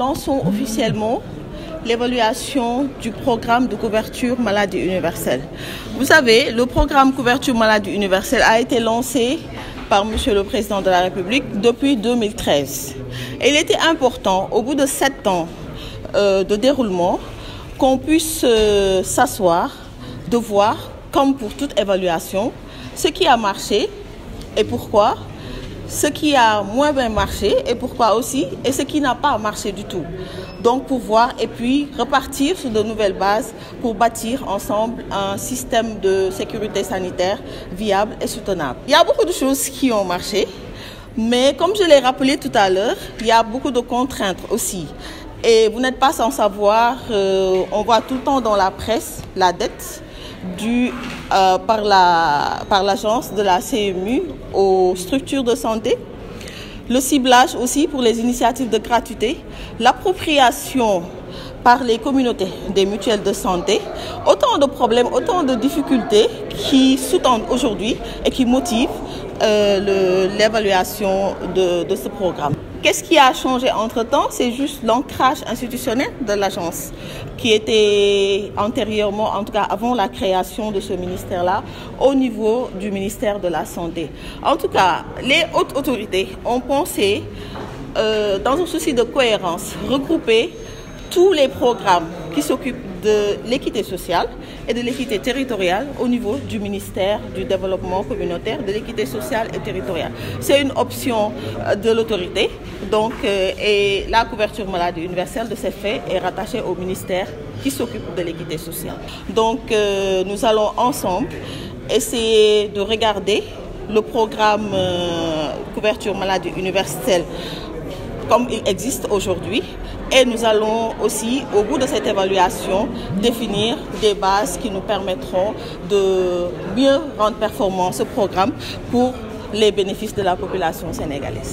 lançons officiellement l'évaluation du programme de couverture maladie universelle. Vous savez, le programme couverture maladie universelle a été lancé par Monsieur le Président de la République depuis 2013. Et il était important, au bout de sept ans euh, de déroulement, qu'on puisse euh, s'asseoir, de voir, comme pour toute évaluation, ce qui a marché et pourquoi, ce qui a moins bien marché et pourquoi aussi, et ce qui n'a pas marché du tout. Donc pour voir et puis repartir sur de nouvelles bases pour bâtir ensemble un système de sécurité sanitaire viable et soutenable. Il y a beaucoup de choses qui ont marché, mais comme je l'ai rappelé tout à l'heure, il y a beaucoup de contraintes aussi. Et vous n'êtes pas sans savoir, euh, on voit tout le temps dans la presse la dette due euh, par l'agence la, par de la CMU aux structures de santé, le ciblage aussi pour les initiatives de gratuité, l'appropriation par les communautés des mutuelles de santé, autant de problèmes, autant de difficultés qui sous-tendent aujourd'hui et qui motivent euh, l'évaluation de, de ce programme. Qu'est-ce qui a changé entre-temps? C'est juste l'ancrage institutionnel de l'agence qui était antérieurement, en tout cas avant la création de ce ministère-là, au niveau du ministère de la Santé. En tout cas, les hautes autorités ont pensé, euh, dans un souci de cohérence, regrouper tous les programmes qui s'occupent de l'équité sociale et de l'équité territoriale au niveau du ministère du développement communautaire, de l'équité sociale et territoriale. C'est une option euh, de l'autorité. Donc, euh, et la couverture maladie universelle de ces faits est rattachée au ministère qui s'occupe de l'équité sociale. Donc, euh, nous allons ensemble essayer de regarder le programme couverture maladie universelle comme il existe aujourd'hui. Et nous allons aussi, au bout de cette évaluation, définir des bases qui nous permettront de mieux rendre performant ce programme pour les bénéfices de la population sénégalaise.